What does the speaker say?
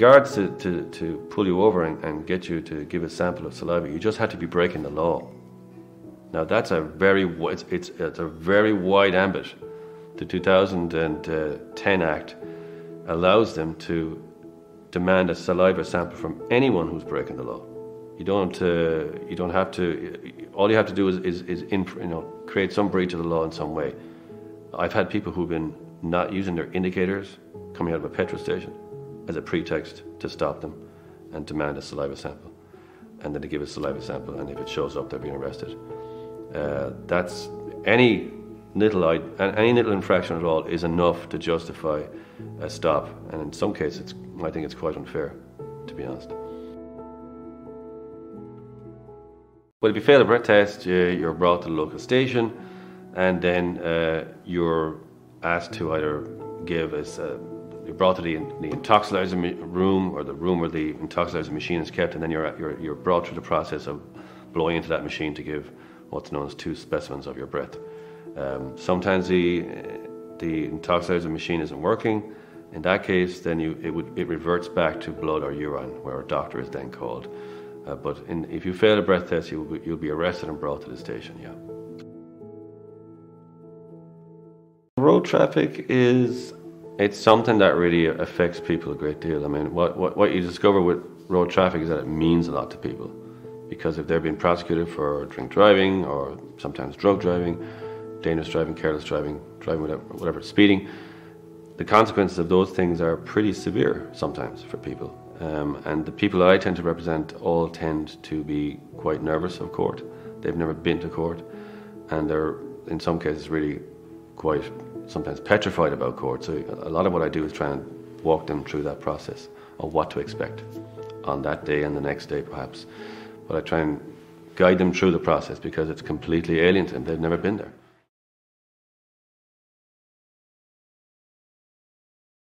Guards to, to, to pull you over and, and get you to give a sample of saliva, you just had to be breaking the law. Now that's a very it's, it's, it's a very wide ambit. The 2010 Act allows them to demand a saliva sample from anyone who's breaking the law. You don't uh, you don't have to. All you have to do is is, is in, you know create some breach of the law in some way. I've had people who've been not using their indicators coming out of a petrol station as a pretext to stop them and demand a saliva sample. And then they give a saliva sample, and if it shows up, they're being arrested. Uh, that's any little any little infraction at all is enough to justify a stop, and in some cases, I think it's quite unfair, to be honest. Well, if you fail a breath test, you're brought to the local station, and then uh, you're asked to either give us. You're brought to the, the intoxilyzer room or the room where the intoxilyzer machine is kept, and then you're, you're, you're brought through the process of blowing into that machine to give what's known as two specimens of your breath. Um, sometimes the, the intoxilyzer machine isn't working. In that case, then you, it, would, it reverts back to blood or urine, where a doctor is then called. Uh, but in, if you fail a breath test, you'll be, you'll be arrested and brought to the station, yeah. Road traffic is it's something that really affects people a great deal. I mean, what, what, what you discover with road traffic is that it means a lot to people. Because if they're being prosecuted for drink driving or sometimes drug driving, dangerous driving, careless driving, driving whatever, whatever speeding, the consequences of those things are pretty severe sometimes for people. Um, and the people that I tend to represent all tend to be quite nervous of court. They've never been to court, and they're in some cases really quite sometimes petrified about court. So a lot of what I do is try and walk them through that process of what to expect on that day and the next day perhaps. But I try and guide them through the process because it's completely alien to them. They've never been there.